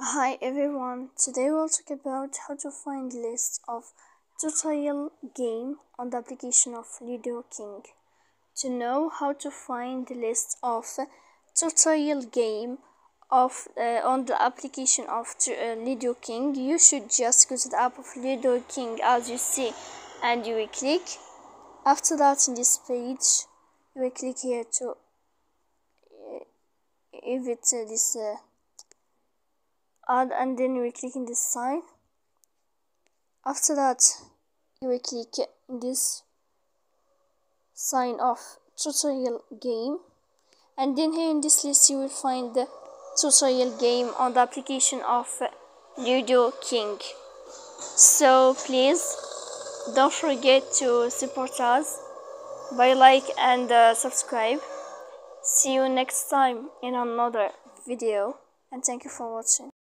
Hi everyone, today we'll talk about how to find list of tutorial game on the application of Ludo King. To know how to find the list of tutorial game of uh, on the application of uh, Ludo King, you should just go to the app of Ludo King as you see and you will click. After that in this page, you will click here to uh, if it's uh, this uh, and then you will click in this sign. After that you will click in this sign of tutorial game. And then here in this list you will find the tutorial game on the application of Ludo King. So please don't forget to support us by like and uh, subscribe. See you next time in another video and thank you for watching